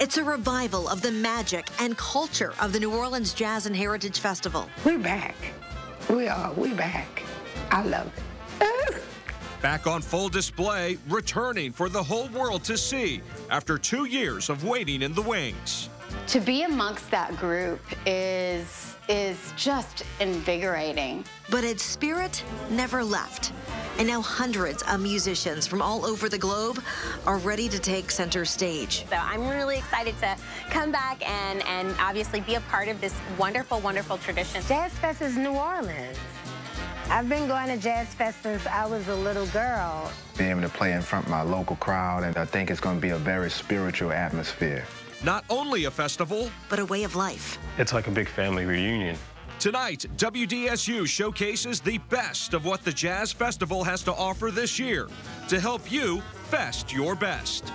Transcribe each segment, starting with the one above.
It's a revival of the magic and culture of the New Orleans Jazz and Heritage Festival. We're back. We are. We're back. I love it. Back on full display, returning for the whole world to see after two years of waiting in the wings. To be amongst that group is is just invigorating. But its spirit never left. And now hundreds of musicians from all over the globe are ready to take center stage. So I'm really excited to come back and, and obviously be a part of this wonderful, wonderful tradition. Jazz Fest is New Orleans. I've been going to Jazz Fest since I was a little girl. Being able to play in front of my local crowd, and I think it's going to be a very spiritual atmosphere. Not only a festival, but a way of life. It's like a big family reunion. Tonight, WDSU showcases the best of what the Jazz Festival has to offer this year to help you fest your best.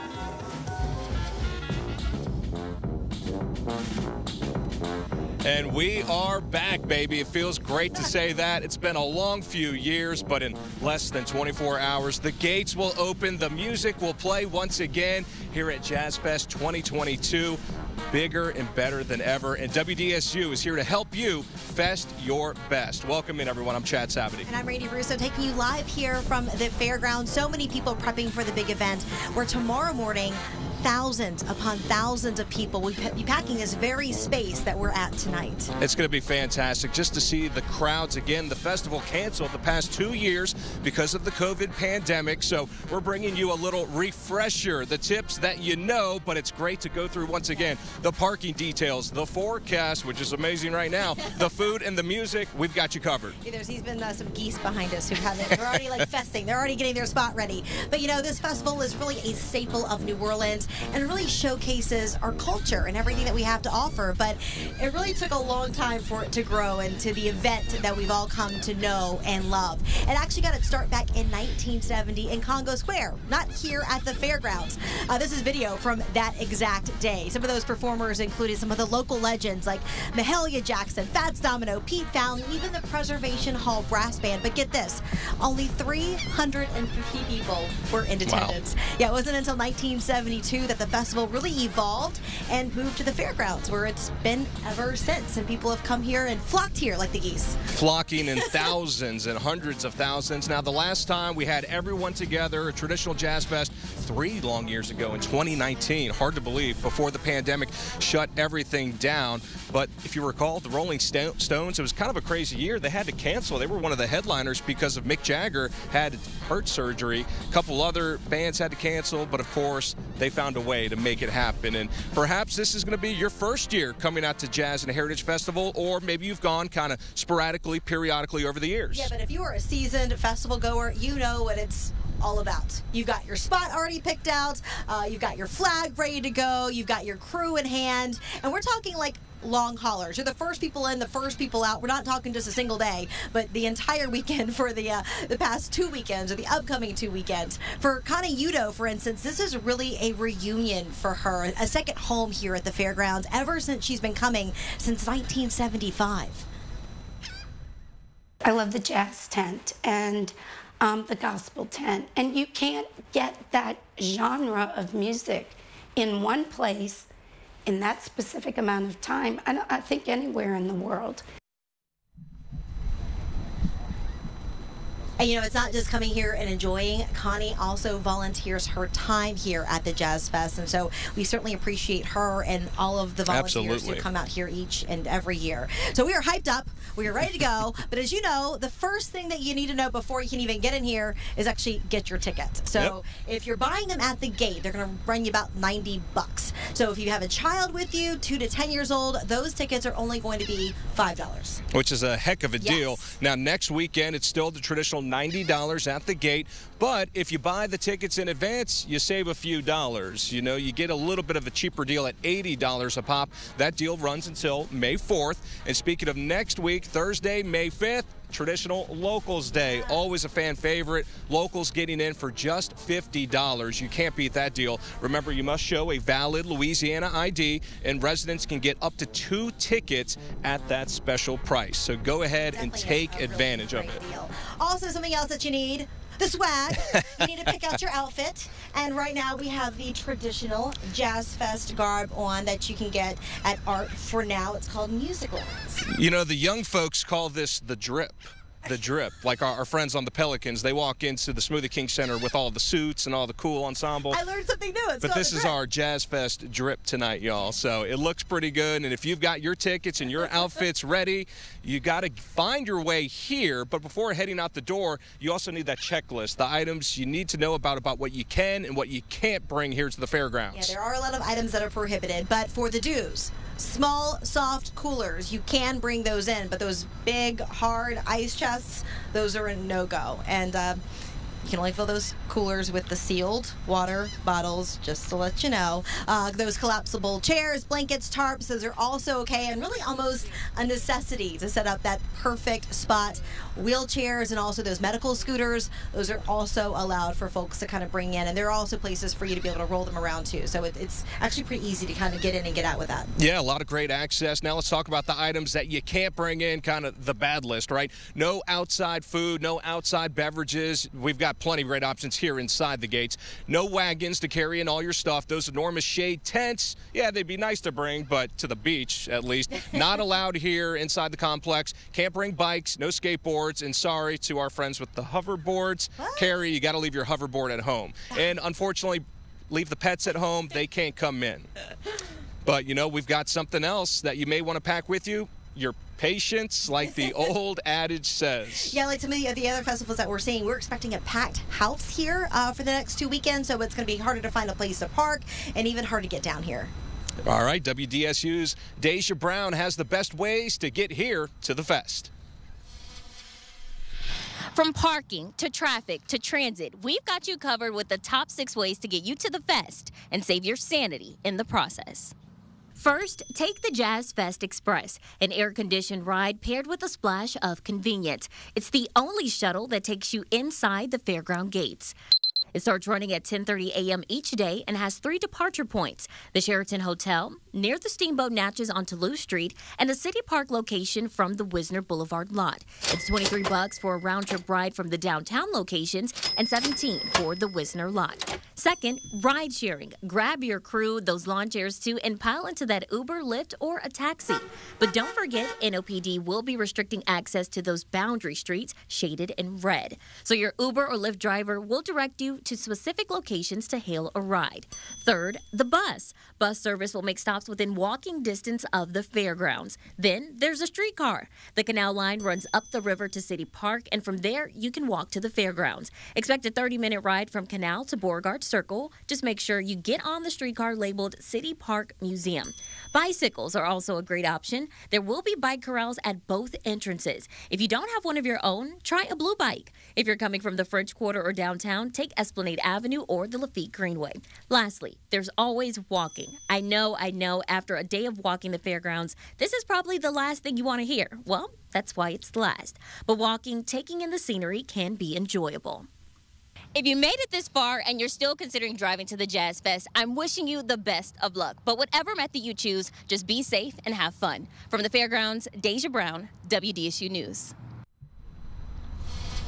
And we are back, baby. It feels great to say that. It's been a long few years, but in less than 24 hours, the gates will open. The music will play once again here at Jazz Fest 2022 bigger and better than ever. And WDSU is here to help you fest your best. Welcome in, everyone. I'm Chad Sabadie. And I'm Randy Russo taking you live here from the fairground. So many people prepping for the big event where tomorrow morning, thousands upon thousands of people will be packing this very space that we're at tonight. It's going to be fantastic just to see the crowds again. The festival canceled the past two years because of the COVID pandemic. So we're bringing you a little refresher, the tips that you know, but it's great to go through once again the parking details, the forecast, which is amazing right now, the food and the music. We've got you covered. There's even uh, some geese behind us who haven't. They're already like festing. They're already getting their spot ready. But you know, this festival is really a staple of New Orleans and really showcases our culture and everything that we have to offer. But it really took a long time for it to grow into the event that we've all come to know and love. It actually got its start back in 1970 in Congo Square, not here at the fairgrounds. Uh, this is video from that exact day. Some of those performers included some of the local legends like Mahalia Jackson, Fats Domino, Pete Fountain, even the Preservation Hall Brass Band. But get this, only 350 people were in attendance. Wow. Yeah, it wasn't until 1972 that the festival really evolved and moved to the fairgrounds where it's been ever since. And people have come here and flocked here like the geese. Flocking in thousands and hundreds of thousands. Now, the last time we had everyone together, a traditional jazz fest, three long years ago in 2019. Hard to believe before the pandemic shut everything down. But if you recall, the Rolling Stones, it was kind of a crazy year. They had to cancel. They were one of the headliners because of Mick Jagger had heart surgery. A couple other bands had to cancel, but of course, they found a way to make it happen. And perhaps this is going to be your first year coming out to Jazz and Heritage Festival, or maybe you've gone kind of sporadically, periodically over the years. Yeah, but if you are a seasoned festival goer, you know what it's all about. You've got your spot already picked out, uh, you've got your flag ready to go, you've got your crew in hand, and we're talking like long haulers. You're the first people in, the first people out. We're not talking just a single day, but the entire weekend for the uh, the past two weekends or the upcoming two weekends. For Connie Udo, for instance, this is really a reunion for her, a second home here at the fairgrounds ever since she's been coming since 1975. I love the jazz tent and um, the gospel tent. And you can't get that genre of music in one place in that specific amount of time, I, I think anywhere in the world. And you know, it's not just coming here and enjoying. Connie also volunteers her time here at the Jazz Fest. And so we certainly appreciate her and all of the volunteers Absolutely. who come out here each and every year. So we are hyped up. We are ready to go. but as you know, the first thing that you need to know before you can even get in here is actually get your tickets. So yep. if you're buying them at the gate, they're going to run you about 90 bucks. So if you have a child with you, two to 10 years old, those tickets are only going to be $5. Which is a heck of a yes. deal. Now, next weekend, it's still the traditional $90 at the gate. But if you buy the tickets in advance, you save a few dollars. You know, you get a little bit of a cheaper deal at $80 a pop. That deal runs until May 4th. And speaking of next week, Thursday, May 5th, traditional Locals Day. Always a fan favorite. Locals getting in for just $50. You can't beat that deal. Remember, you must show a valid Louisiana ID, and residents can get up to two tickets at that special price. So go ahead Definitely and take really advantage of it. Deal. Also, something else that you need the swag. you need to pick out your outfit. And right now we have the traditional Jazz Fest garb on that you can get at Art for Now. It's called Musicals. You know, the young folks call this the drip the drip. Like our, our, friends on the Pelicans, they walk into the Smoothie King Center with all the suits and all the cool ensemble. I learned something new. It's but this is our Jazz Fest drip tonight, y'all. So it looks pretty good. And if you've got your tickets and your outfits ready, you got to find your way here. But before heading out the door, you also need that checklist, the items you need to know about about what you can and what you can't bring here to the fairgrounds. Yeah, there are a lot of items that are prohibited, but for the dues, small, soft coolers, you can bring those in, but those big, hard ice chests, those are a no go. And uh, you can only fill those coolers with the sealed water bottles, just to let you know. Uh, those collapsible chairs, blankets, tarps, those are also okay and really almost a necessity to set up that perfect spot. Wheelchairs and also those medical scooters, those are also allowed for folks to kind of bring in. And there are also places for you to be able to roll them around too. So it, it's actually pretty easy to kind of get in and get out with that. Yeah, a lot of great access. Now let's talk about the items that you can't bring in, kind of the bad list, right? No outside food, no outside beverages. We've got plenty of great options here inside the gates. No wagons to carry in all your stuff. Those enormous shade tents, yeah, they'd be nice to bring, but to the beach at least. Not allowed here inside the complex. Can't bring bikes, no skateboards, and sorry to our friends with the hoverboards. What? Carrie, you got to leave your hoverboard at home. And unfortunately, leave the pets at home. They can't come in. But you know, we've got something else that you may want to pack with you your patience, like the old adage says. Yeah, like some of the, the, other festivals that we're seeing, we're expecting a packed house here uh, for the next two weekends, so it's going to be harder to find a place to park and even harder to get down here. All right, WDSU's Deja Brown has the best ways to get here to the fest. From parking to traffic to transit, we've got you covered with the top six ways to get you to the fest and save your sanity in the process. First, take the Jazz Fest Express, an air conditioned ride paired with a splash of convenience. It's the only shuttle that takes you inside the fairground gates. It starts running at 10:30 a.m. each day and has three departure points: the Sheraton Hotel, near the Steamboat Natchez on Toulouse Street, and a City Park location from the Wisner Boulevard lot. It's 23 bucks for a round trip ride from the downtown locations and 17 for the Wisner lot. Second, ride sharing. Grab your crew, those lawn chairs too, and pile into that Uber, Lyft, or a taxi. But don't forget, NOPD will be restricting access to those boundary streets shaded in red. So your Uber or Lyft driver will direct you to specific locations to hail a ride. Third, the bus. Bus service will make stops within walking distance of the fairgrounds. Then there's a streetcar. The canal line runs up the river to City Park, and from there you can walk to the fairgrounds. Expect a 30 minute ride from Canal to Beauregard Circle. Just make sure you get on the streetcar labeled City Park Museum. Bicycles are also a great option. There will be bike corrals at both entrances. If you don't have one of your own, try a blue bike. If you're coming from the French Quarter or downtown, take Esplanade Avenue or the Lafitte Greenway. Lastly, there's always walking. I know, I know, after a day of walking the fairgrounds, this is probably the last thing you want to hear. Well, that's why it's the last. But walking, taking in the scenery can be enjoyable. If you made it this far and you're still considering driving to the Jazz Fest, I'm wishing you the best of luck. But whatever method you choose, just be safe and have fun. From the fairgrounds, Deja Brown, WDSU News.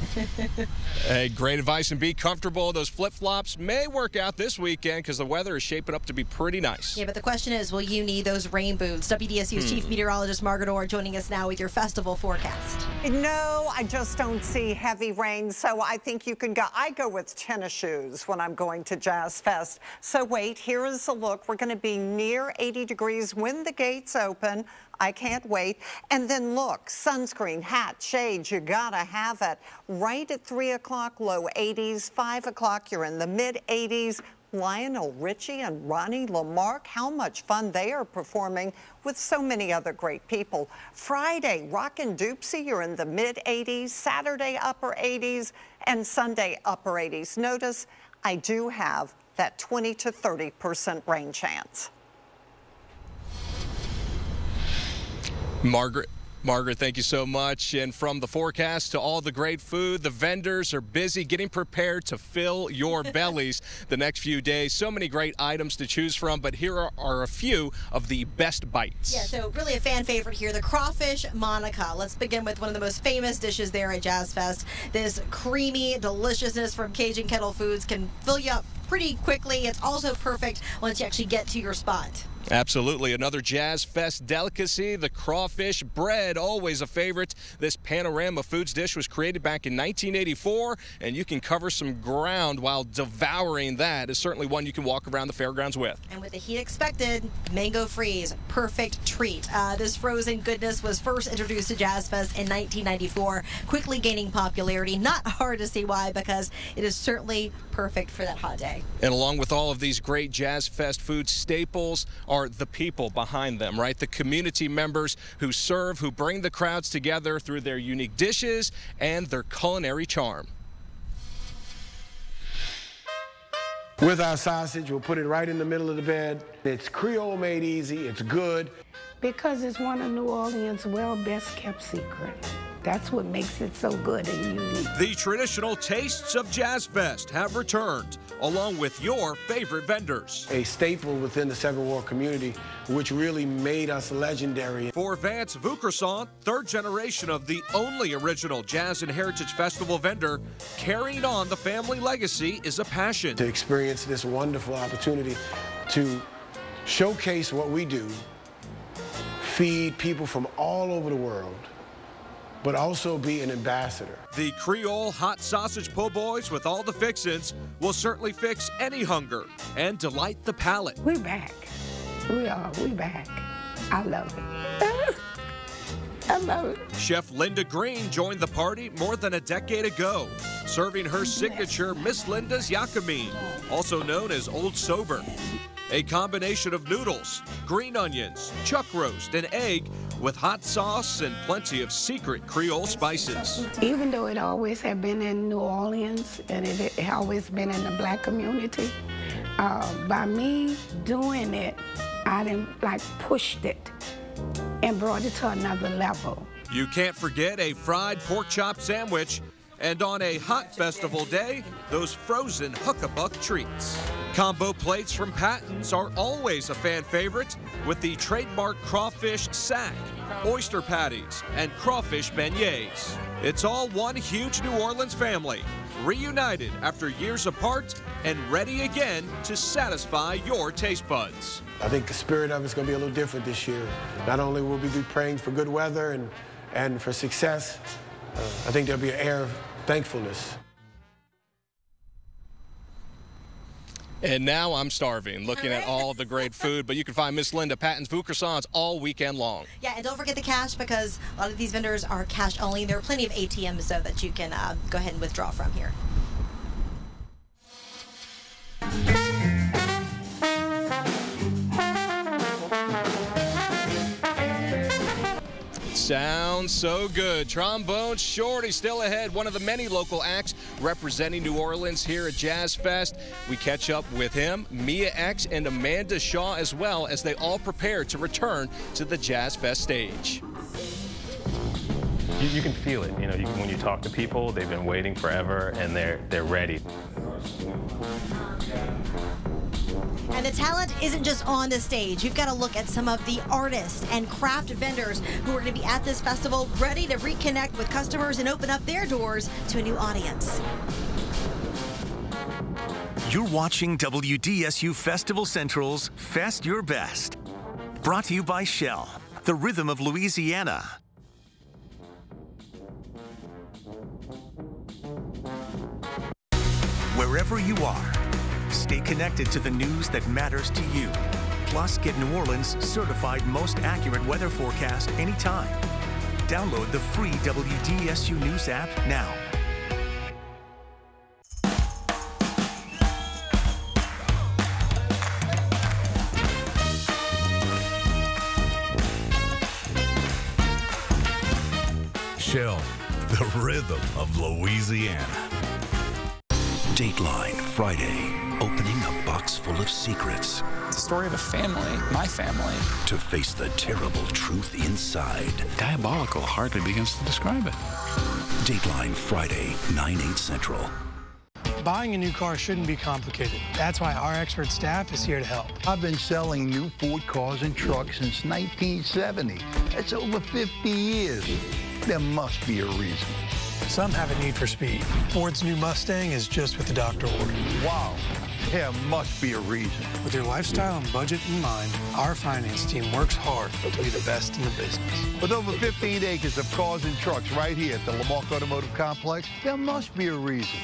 hey, great advice and be comfortable. Those flip flops may work out this weekend because the weather is shaping up to be pretty nice. Yeah, but the question is will you need those rain boots? WDSU's hmm. Chief Meteorologist Margaret Orr joining us now with your festival forecast. No, I just don't see heavy rain, so I think you can go. I go with tennis shoes when I'm going to Jazz Fest. So wait, here is a look. We're going to be near 80 degrees when the gates open. I can't wait. And then look, sunscreen, hat, shades, you gotta have it. Right at 3 o'clock, low 80s, 5 o'clock, you're in the mid 80s. Lionel Richie and Ronnie Lamarque, how much fun they are performing with so many other great people. Friday, Rockin' Dopsie, you're in the mid 80s, Saturday, upper 80s, and Sunday, upper 80s. Notice I do have that 20 to 30% rain chance. Margaret Margaret, thank you so much. And from the forecast to all the great food, the vendors are busy getting prepared to fill your bellies the next few days. So many great items to choose from, but here are, are a few of the best bites. Yeah, so really a fan favorite here, the crawfish Monica. Let's begin with one of the most famous dishes there at Jazz Fest. This creamy deliciousness from Kajun Kettle Foods can fill you up pretty quickly. It's also perfect once you actually get to your spot. Absolutely. Another Jazz Fest delicacy, the crawfish bread, always a favorite. This Panorama Foods dish was created back in 1984, and you can cover some ground while devouring that. Is certainly one you can walk around the fairgrounds with. And with the heat expected, mango freeze, perfect treat. Uh, this frozen goodness was first introduced to Jazz Fest in 1994, quickly gaining popularity. Not hard to see why, because it is certainly perfect for that hot day. And along with all of these great Jazz Fest food staples are the people behind them, right? The community members who serve, who bring the crowds together through their unique dishes and their culinary charm. With our sausage, we'll put it right in the middle of the bed. It's Creole made easy, it's good. Because it's one of New Orleans' well best kept secrets. That's what makes it so good and unique. The traditional tastes of Jazz Fest have returned, along with your favorite vendors. A staple within the Seventh Ward community, which really made us legendary. For Vance Vaucresson, third generation of the only original Jazz and Heritage Festival vendor, carrying on the family legacy is a passion. To experience this wonderful opportunity to showcase what we do, feed people from all over the world, but also be an ambassador. The Creole hot sausage po' boys with all the fixins will certainly fix any hunger and delight the palate. We're back. We are. We're back. I love it. I love it. Chef Linda Green joined the party more than a decade ago, serving her signature Miss Linda's Yakamein, also known as Old Sober. A combination of noodles, green onions, chuck roast, and egg with hot sauce and plenty of secret Creole spices. Even though it always had been in New Orleans and it had always been in the black community, uh, by me doing it, I didn't like pushed it and brought it to another level. You can't forget a fried pork chop sandwich, and on a hot festival day, those frozen Huckabuck treats. Combo plates from Patton's are always a fan favorite with the trademark crawfish sack, oyster patties, and crawfish beignets. It's all one huge New Orleans family, reunited after years apart and ready again to satisfy your taste buds. I think the spirit of it's going to be a little different this year. Not only will we be praying for good weather and, and for success, uh, I think there'll be an air of thankfulness. And now I'm starving, looking at all the great food. But you can find Miss Linda Patton's Vaucresson's all weekend long. Yeah, and don't forget the cash because a lot of these vendors are cash only. There are plenty of ATMs though that you can uh, go ahead and withdraw from here. Sounds so good. Trombone Shorty still ahead. One of the many local acts representing New Orleans here at Jazz Fest. We catch up with him, Mia X, and Amanda Shaw as well as they all prepare to return to the Jazz Fest stage. You, you can feel it. You know, you, when you talk to people, they've been waiting forever and they're they're ready. And the talent isn't just on the stage. You've got to look at some of the artists and craft vendors who are going to be at this festival ready to reconnect with customers and open up their doors to a new audience. You're watching WDSU Festival Central's Fest Your Best. Brought to you by Shell, the rhythm of Louisiana. Wherever you are, stay connected to the news that matters to you. Plus, get New Orleans' certified most accurate weather forecast anytime. Download the free WDSU News app now. Shell, the rhythm of Louisiana. Dateline Friday. Opening a box full of secrets. It's the story of a family, my family. To face the terrible truth inside. Diabolical hardly begins to describe it. Dateline Friday, 9, 8 Central. Buying a new car shouldn't be complicated. That's why our expert staff is here to help. I've been selling new Ford cars and trucks since 1970. That's over 50 years. There must be a reason. Some have a need for speed. Ford's new Mustang is just what the doctor ordered. Wow. There must be a reason. With your lifestyle and budget in mind, our finance team works hard to be the best in the business. With over 15 acres of cars and trucks right here at the Lamarque Automotive Complex, there must be a reason.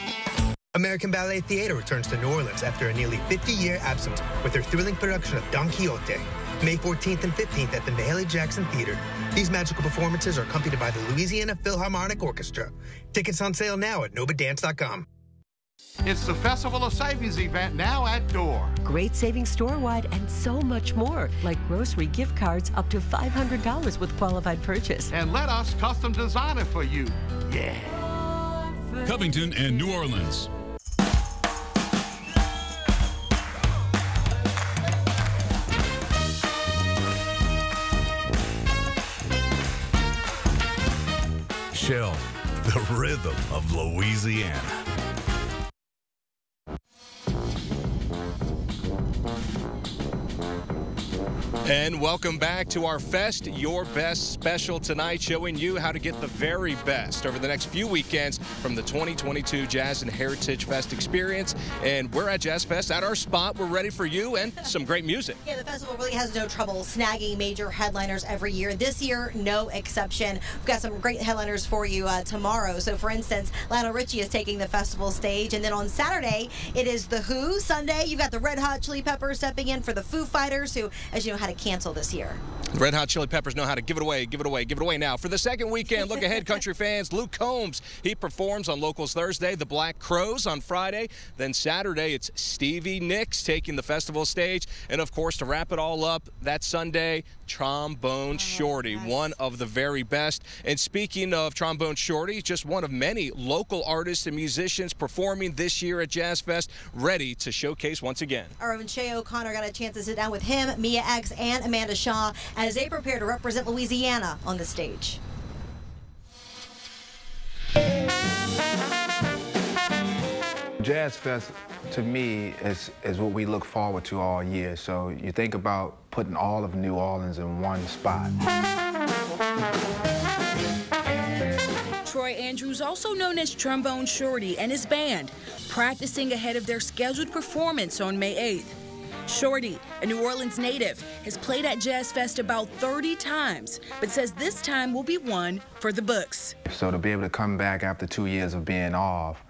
American Ballet Theater returns to New Orleans after a nearly 50-year absence with their thrilling production of Don Quixote. May 14th and 15th at the Mahalia Jackson Theater. These magical performances are accompanied by the Louisiana Philharmonic Orchestra. Tickets on sale now at NOBADance.com. It's the Festival of Savings event now at Door. Great savings store-wide and so much more, like grocery gift cards up to $500 with qualified purchase. And let us custom design it for you. Yeah. Covington and New Orleans. Shell, the rhythm of Louisiana. And welcome back to our Fest Your Best special tonight, showing you how to get the very best over the next few weekends from the 2022 Jazz and Heritage Fest experience. And we're at Jazz Fest at our spot. We're ready for you and some great music. Yeah, the festival really has no trouble snagging major headliners every year. This year, no exception. We've got some great headliners for you uh, tomorrow. So, for instance, Lionel Richie is taking the festival stage. And then on Saturday, it is The Who. Sunday, you've got the Red Hot Chili Peppers stepping in for the Foo Fighters, who, as you know, had to cancel this year. The Red Hot Chili Peppers know how to give it away, give it away, give it away now. For the second weekend, look ahead, country fans. Luke Combs, he performs on Locals Thursday, the Black Crowes on Friday. Then Saturday, it's Stevie Nicks taking the festival stage. And of course, to wrap it all up, that Sunday, Trombone oh, Shorty, one of the very best. And speaking of Trombone Shorty, just one of many local artists and musicians performing this year at Jazz Fest, ready to showcase once again. Our own Shay O'Connor got a chance to sit down with him, Mia X, and Amanda Shaw as they prepare to represent Louisiana on the stage. Jazz Fest, to me, is, is what we look forward to all year. So you think about putting all of New Orleans in one spot. Troy Andrews, also known as Trombone Shorty, and his band, practicing ahead of their scheduled performance on May 8th. Shorty, a New Orleans native, has played at Jazz Fest about 30 times, but says this time will be one for the books. So to be able to come back after two years of being off,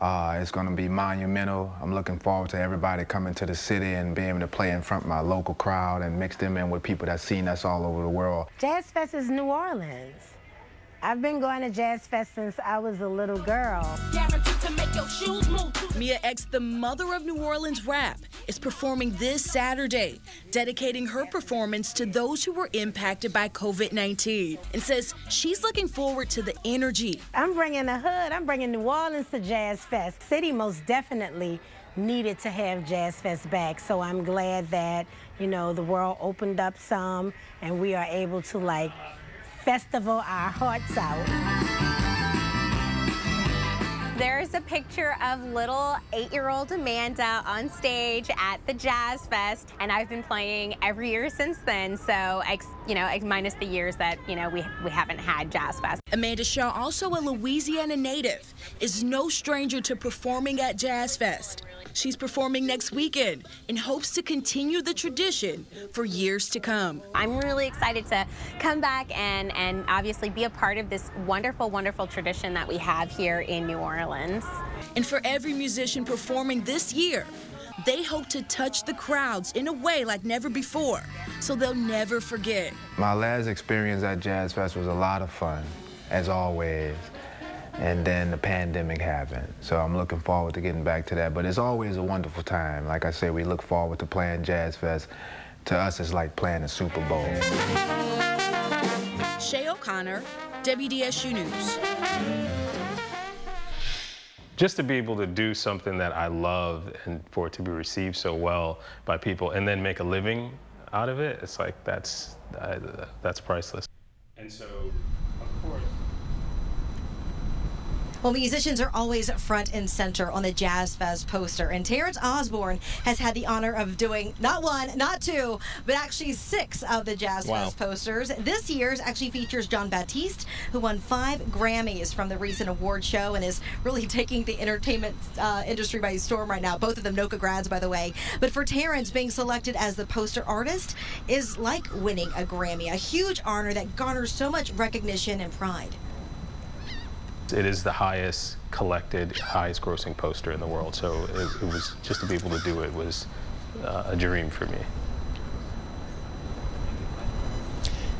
uh, it's going to be monumental. I'm looking forward to everybody coming to the city and being able to play in front of my local crowd and mix them in with people that seen us all over the world. Jazz Fest is New Orleans. I've been going to Jazz Fest since I was a little girl. Mia X, the mother of New Orleans rap, is performing this Saturday, dedicating her performance to those who were impacted by COVID 19, and says she's looking forward to the energy. I'm bringing the hood, I'm bringing New Orleans to Jazz Fest. City most definitely needed to have Jazz Fest back, so I'm glad that, you know, the world opened up some and we are able to, like, festival our hearts out. There's a picture of little eight-year-old Amanda on stage at the Jazz Fest, and I've been playing every year since then. So, you know, minus the years that you know we we haven't had Jazz Fest. Amanda Shaw, also a Louisiana native, is no stranger to performing at Jazz Fest. She's performing next weekend in hopes to continue the tradition for years to come. I'm really excited to come back and and obviously be a part of this wonderful, wonderful tradition that we have here in New Orleans. And for every musician performing this year, they hope to touch the crowds in a way like never before, so they'll never forget. My last experience at Jazz Fest was a lot of fun, as always. And then the pandemic happened. So I'm looking forward to getting back to that. But it's always a wonderful time. Like I said, we look forward to playing Jazz Fest. To us, it's like playing a Super Bowl. Shay O'Connor, WDSU News. Just to be able to do something that I love and for it to be received so well by people and then make a living out of it, it's like that's that's priceless. And so, of course. Well, musicians are always front and center on the Jazz Fest poster, and Terrance Osborne has had the honor of doing not one, not two, but actually six of the Jazz Wow. Fest posters. This year's actually features Jon Batiste, who won five Grammys from the recent award show and is really taking the entertainment uh, industry by storm right now. Both of them NOCCA grads, by the way. But for Terrance, being selected as the poster artist is like winning a Grammy, a huge honor that garners so much recognition and pride. It is the highest collected, highest grossing poster in the world. So it, it was just to be able to do it was uh, a dream for me.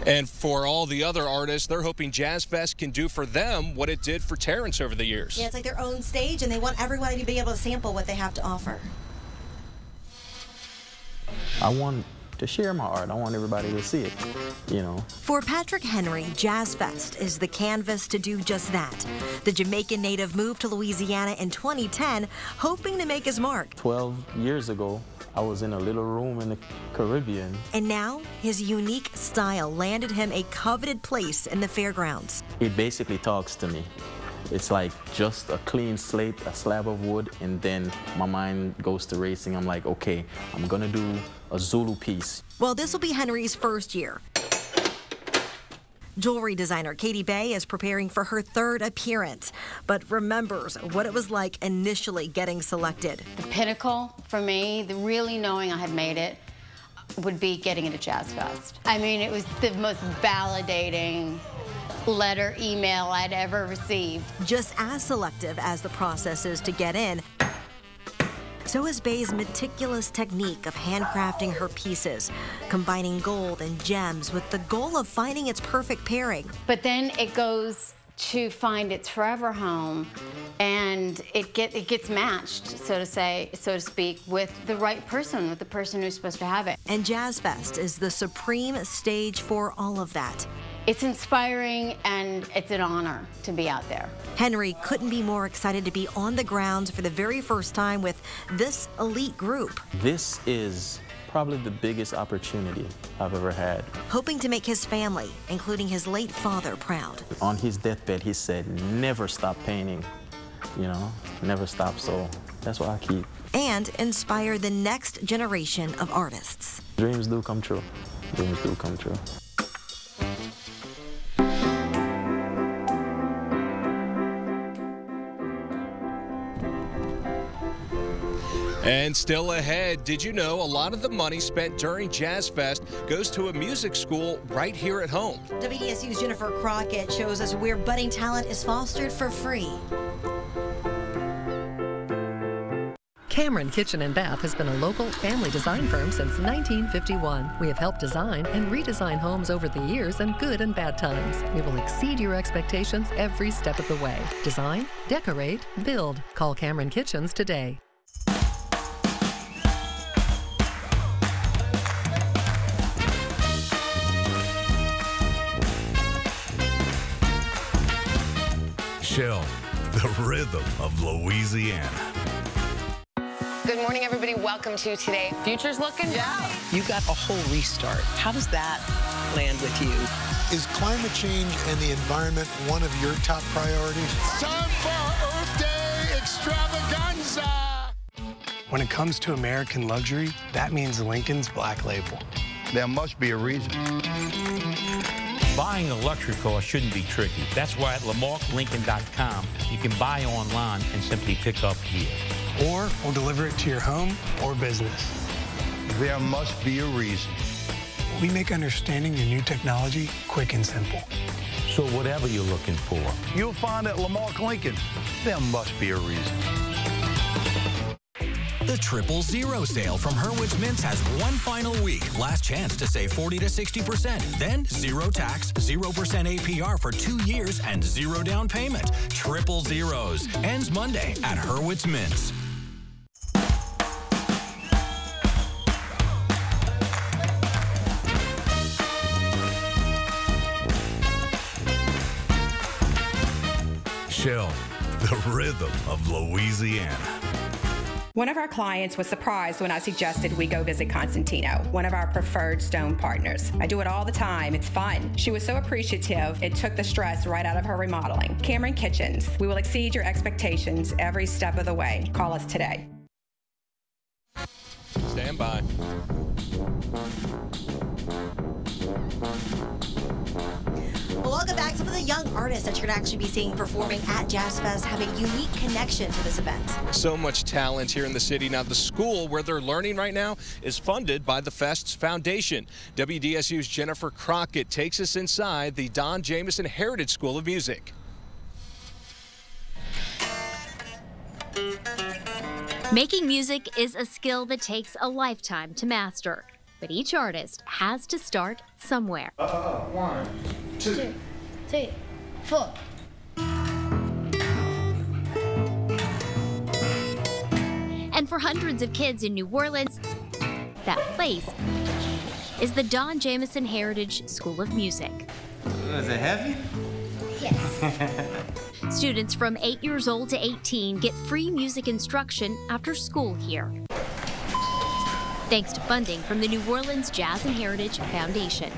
And for all the other artists, they're hoping Jazz Fest can do for them what it did for Terrance over the years. Yeah, it's like their own stage, and they want everybody to be able to sample what they have to offer. I want to share my art. I want everybody to see it, you know. For Patrick Henry, Jazz Fest is the canvas to do just that. The Jamaican native moved to Louisiana in 2010, hoping to make his mark. 12 years ago, I was in a little room in the Caribbean. And now, his unique style landed him a coveted place in the fairgrounds. It basically talks to me. It's like just a clean slate, a slab of wood, and then my mind goes to racing. I'm like, okay, I'm gonna do a Zulu piece. Well, this will be Henry's first year. Jewelry designer Katie Bay is preparing for her third appearance, but remembers what it was like initially getting selected. The pinnacle for me, the really knowing I had made it, would be getting into Jazz Fest. I mean, it was the most validating letter, email I'd ever received. Just as selective as the process is to get in, so is Bay's meticulous technique of handcrafting her pieces, combining gold and gems with the goal of finding its perfect pairing. But then it goes to find its forever home, and it get it gets matched, so to say, so to speak, with the right person, with the person who's supposed to have it. And Jazz Fest is the supreme stage for all of that. It's inspiring and it's an honor to be out there. Henry couldn't be more excited to be on the grounds for the very first time with this elite group, This is probably the biggest opportunity I've ever had. hoping to make his family, including his late father, proud. On his deathbed, he said, never stop painting, you know, never stop. So that's what I keep. and inspire the next generation of artists. Dreams do come true. Dreams do come true. And still ahead, did you know a lot of the money spent during Jazz Fest goes to a music school right here at home? WDSU's Jennifer Crockett shows us where budding talent is fostered for free. Cameron Kitchen and Bath has been a local family design firm since 1951. We have helped design and redesign homes over the years in good and bad times. We will exceed your expectations every step of the way. Design, decorate, build. Call Cameron Kitchens today. Shell, the rhythm of Louisiana. Good morning, everybody. Welcome to today. Future's looking yeah. You got a whole restart. How does that land with you? Is climate change and the environment one of your top priorities? Time for Earth Day extravaganza. When it comes to American luxury, that means Lincoln's Black Label. There must be a reason. Buying a luxury car shouldn't be tricky. That's why at lamarquelincoln.com you can buy online and simply pick up here. Or we'll deliver it to your home or business. There must be a reason. We make understanding your new technology quick and simple. So whatever you're looking for, You'll find at Lamarque Lincoln. There must be a reason. The Triple Zero sale from Hurwitz Mintz has one final week. Last chance to save 40 to 60%. Then zero tax, 0% APR for two years, and zero down payment. Triple Zeros. Ends Monday at Hurwitz Mintz. Shell, The rhythm of Louisiana. One of our clients was surprised when I suggested we go visit Constantino, one of our preferred stone partners. I do it all the time. It's fun. She was so appreciative, it took the stress right out of her remodeling. Cameron Kitchens. We will exceed your expectations every step of the way. Call us today. Stand by. Well, welcome back. Some of the young artists that you're going to actually be seeing performing at Jazz Fest have a unique connection to this event. So much talent here in the city. Now, the school where they're learning right now is funded by the Fest's Foundation. WDSU's Jennifer Crockett takes us inside the Don Jamison Heritage School of Music. Making music is a skill that takes a lifetime to master, but each artist has to start somewhere. Uh, one, two, three, four. And for hundreds of kids in New Orleans, that place is the Don Jamison Heritage School of Music. Is it heavy? Yes. Students from 8 years old to 18 get free music instruction after school here. Thanks to funding from the New Orleans Jazz and Heritage Foundation.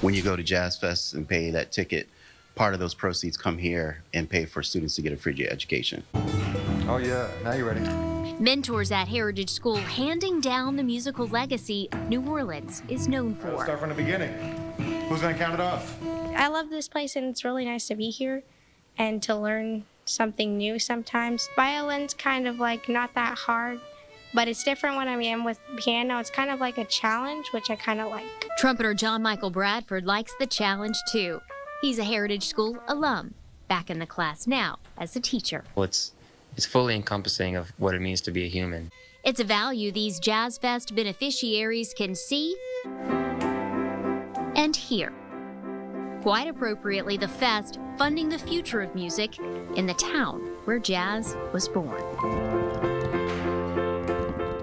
When you go to Jazz Fest and pay that ticket, part of those proceeds come here and pay for students to get a free education. Oh, yeah. Now you're ready. Mentors at Heritage School handing down the musical legacy New Orleans is known Let's for. start from the beginning. Who's going to count it off? I love this place and it's really nice to be here and to learn something new sometimes. Violin's kind of like not that hard, but it's different when I'm in with piano. It's kind of like a challenge, which I kind of like. Trumpeter John Michael Bradford likes the challenge too. He's a Heritage School alum, back in the class now as a teacher. Well, it's it's fully encompassing of what it means to be a human. It's a value these Jazz Fest beneficiaries can see and hear. Quite appropriately, the fest funding the future of music in the town where jazz was born.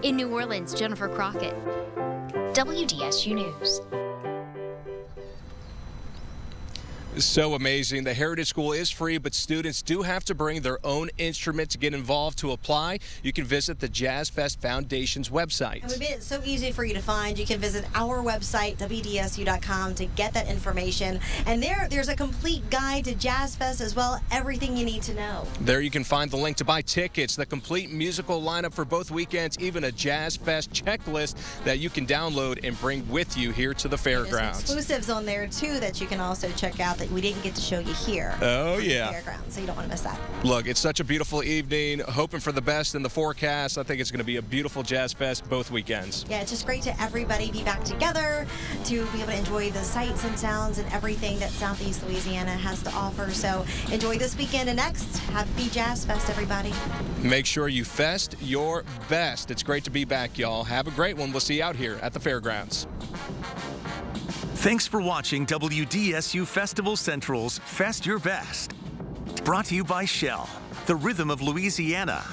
In New Orleans, Jennifer Crockett, WDSU News. So amazing. The Heritage School is free, but students do have to bring their own instrument to get involved. To apply, you can visit the Jazz Fest Foundation's website. And we made it so easy for you to find. You can visit our website, WDSU.com, to get that information. And there, there's a complete guide to Jazz Fest as well, everything you need to know. There you can find the link to buy tickets, the complete musical lineup for both weekends, even a Jazz Fest checklist that you can download and bring with you here to the There's fairgrounds. exclusives on there too that you can also check out that we didn't get to show you here. Oh, yeah. Fairgrounds, so you don't want to miss that. Look, it's such a beautiful evening. Hoping for the best in the forecast. I think it's going to be a beautiful Jazz Fest both weekends. Yeah, it's just great to everybody be back together to be able to enjoy the sights and sounds and everything that Southeast Louisiana has to offer. So enjoy this weekend and next. Happy Jazz Fest, everybody. Make sure you fest your best. It's great to be back, y'all. Have a great one. We'll see you out here at the fairgrounds. Thanks for watching WDSU Festival Central's Fest Your Best. Brought to you by Shell, the rhythm of Louisiana.